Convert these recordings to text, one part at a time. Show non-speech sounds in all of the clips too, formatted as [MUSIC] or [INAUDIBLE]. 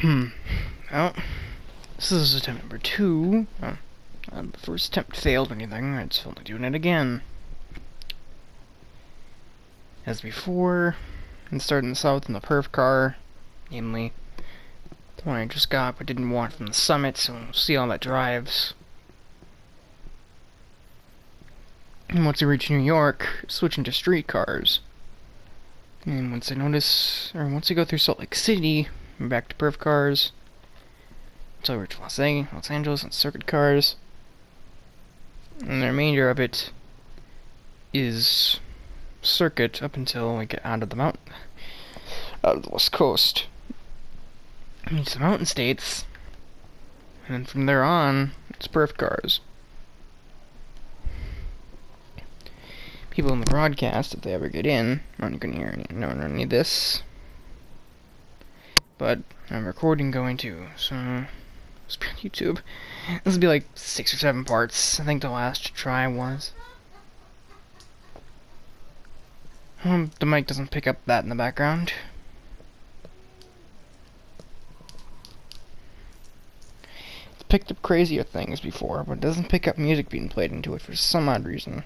Hmm. Well, this is attempt number two. Uh, the first attempt failed or anything. I just felt doing it again. As before, and starting out in the perf car, namely the one I just got but didn't want from the summit, so we'll see how that drives. And once I reach New York, switching to street cars. And once I notice, or once I go through Salt Lake City, back to perf cars. Until I reach Los, Angeles, Los Angeles on circuit cars. And the remainder of it is circuit up until we get out of the mountain, out of the west coast. It's the mountain states, and then from there on, it's perf cars. People in the broadcast, if they ever get in, aren't going to hear any, no, any of this. But I'm recording going to, so it's be on YouTube. This will be like six or seven parts. I think the last try was. Um, the mic doesn't pick up that in the background. It's picked up crazier things before, but it doesn't pick up music being played into it for some odd reason.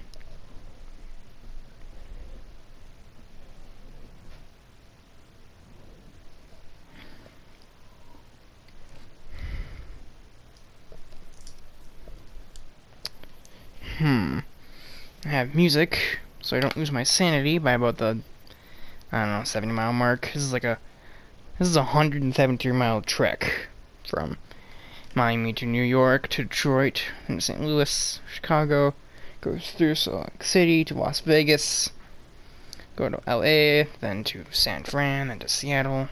Hmm. I have music, so I don't lose my sanity by about the, I don't know, 70 mile mark. This is like a, this is a 173 mile trek from Miami to New York to Detroit and St. Louis, Chicago, goes through Salt Lake City to Las Vegas, go to LA, then to San Fran, then to Seattle.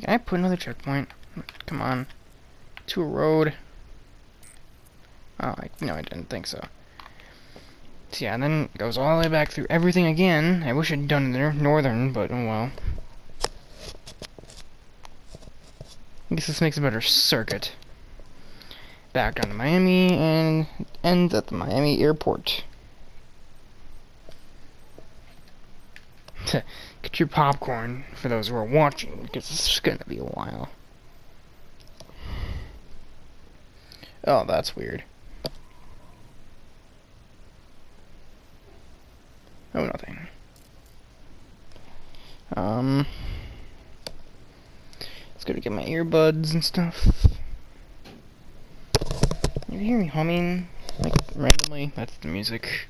Can I put another checkpoint? Come on. To a road. Oh, I, no, I didn't think so. So yeah, then it goes all the way back through everything again. I wish I'd done there, northern, but oh well. I guess this makes a better circuit. Back down to Miami and ends at the Miami airport. [LAUGHS] Get your popcorn for those who are watching, because it's gonna be a while. Oh, that's weird. Oh, nothing. Um, let's go to get my earbuds and stuff. You hear me humming, like, randomly? That's the music.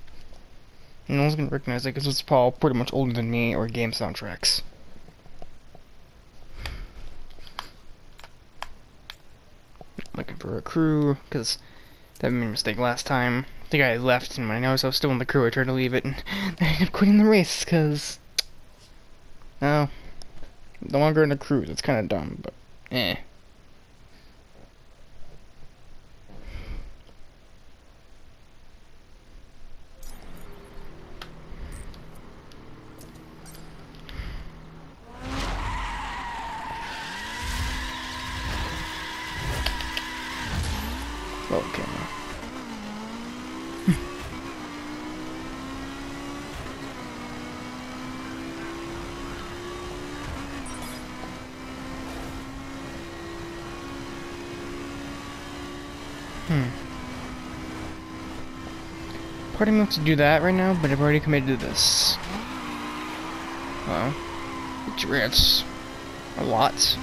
No one's gonna recognize it because it's Paul, pretty much older than me, or game soundtracks. Looking for a crew, because that made a mistake last time. The guy left, and when I noticed I was still in the crew, I tried to leave it, and [LAUGHS] I ended up quitting the race, because... No. No longer in the crew, it's kind of dumb, but... Eh. Okay. hmm. Part of me wants to do that right now, but I've already committed to this. Well, it's, it's a lot.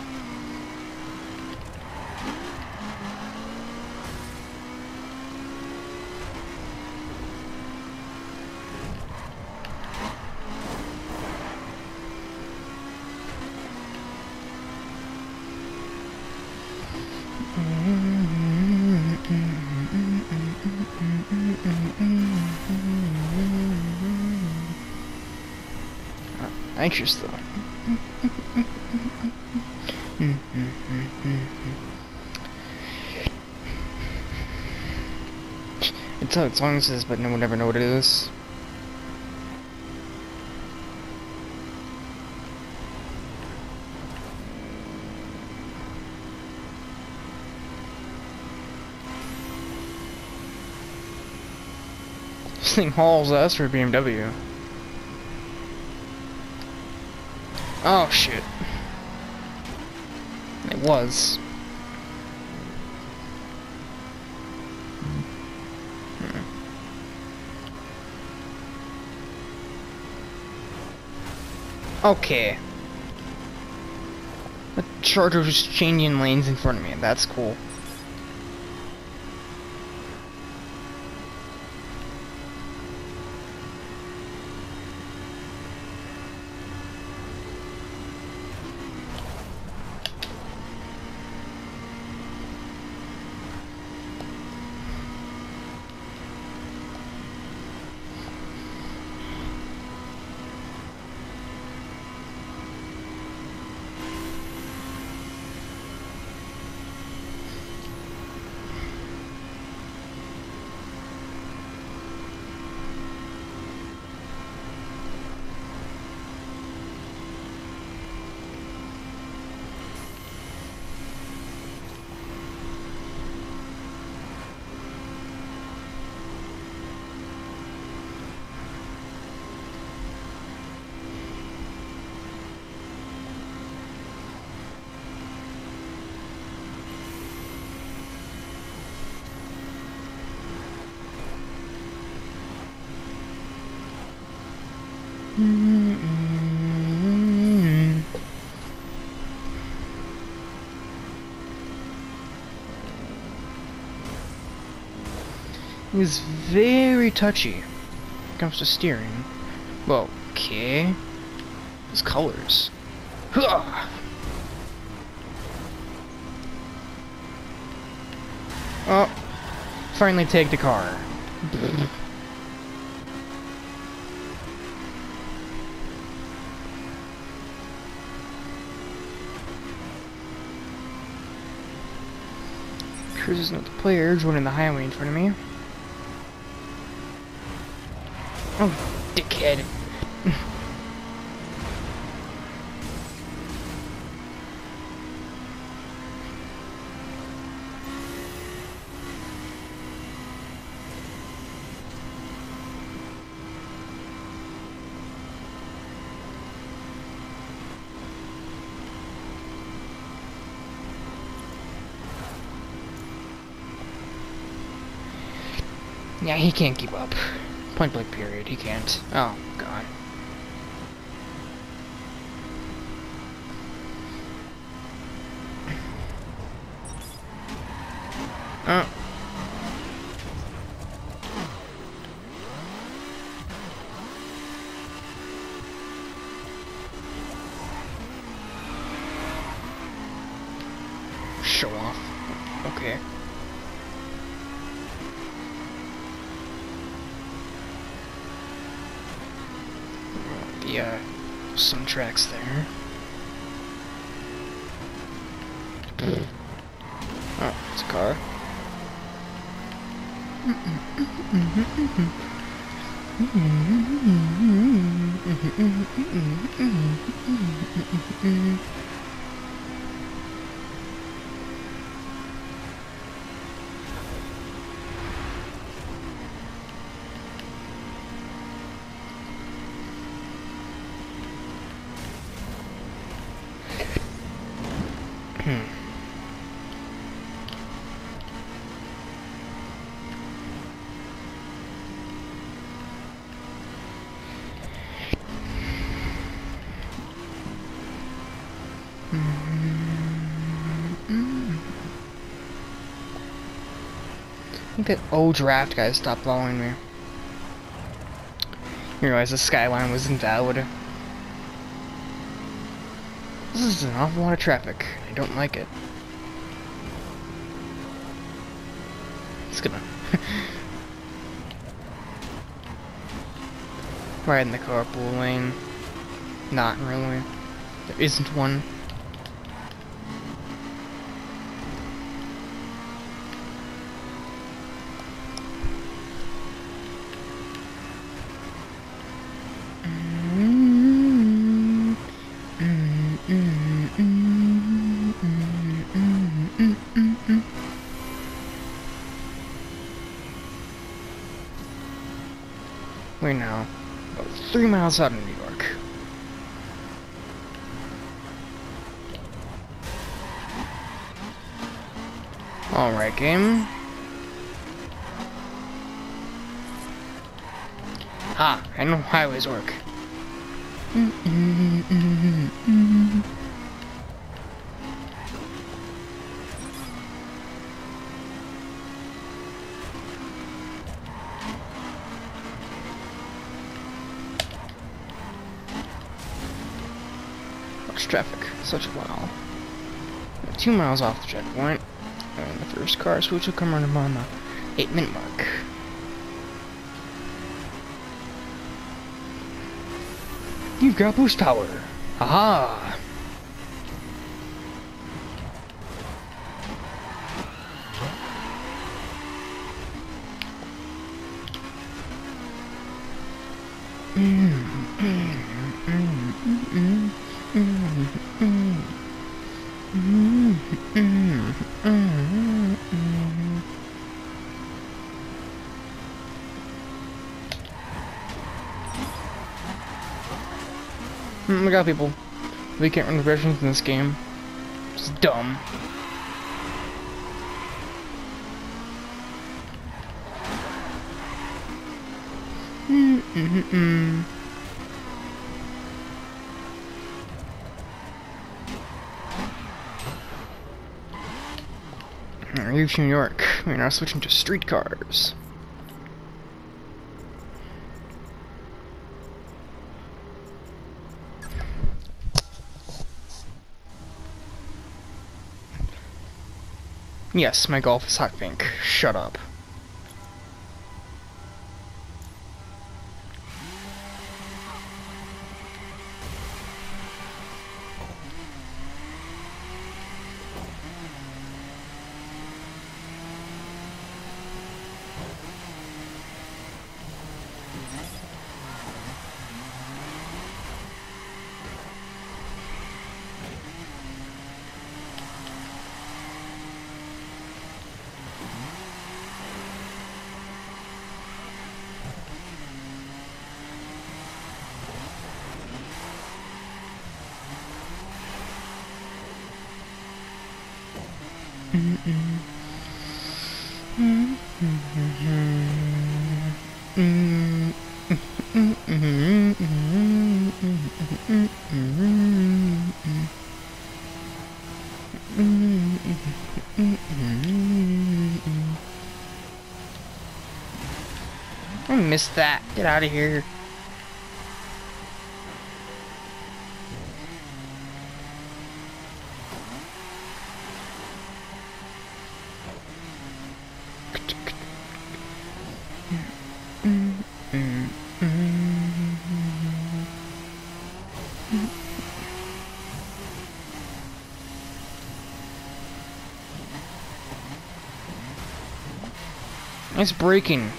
anxious though. it's how the song says, but no one ever know what it is. This thing hauls us for BMW. Oh shit. It was. Hmm. Okay. The charger was just changing lanes in front of me. That's cool. Mm-hmm. It was very touchy when it comes to steering. Well, okay. His colors. Huh. Oh, finally take the car. Cruz is not the player, joining the highway in front of me. Oh, dickhead. Yeah, he can't keep up. Point blank period, he can't. Oh, God. Oh. Show off. Okay. Yeah, some tracks there. Oh, it's a car. [LAUGHS] Hmm. that old draft guy stopped following me. You realize the skyline was invalid. This is an awful lot of traffic. I don't like it. It's gonna... [LAUGHS] right in the carpool lane. Not really. There isn't one. Three miles out of New York. Alright, game. Ah, I know highways work. Much traffic, such a wow. Two miles off the checkpoint, and the first car switch will come around on the 8 minute mark. You've got boost power. Aha! Mm, Look out, people. We can't run regressions in this game. It's dumb. Mm -mm -mm. Alright, Reach New York. We're now switching to streetcars. Yes, my golf is hot pink. Shut up. I missed that. Get out of here. It's breaking.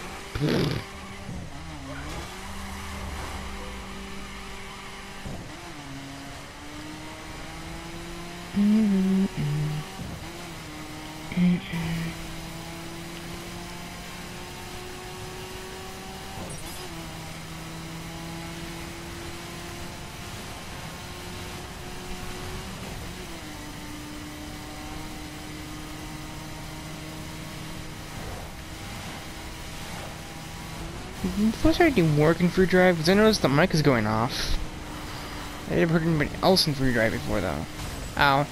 Was there anything work in free drive? Because I noticed the mic is going off. I never heard anybody else in free drive before though. Ow.